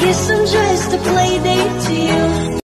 guess I'm just a play date to you.